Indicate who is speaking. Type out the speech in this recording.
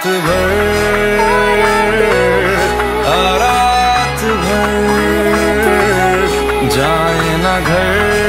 Speaker 1: रात भर आ रात भर जाए ना घर।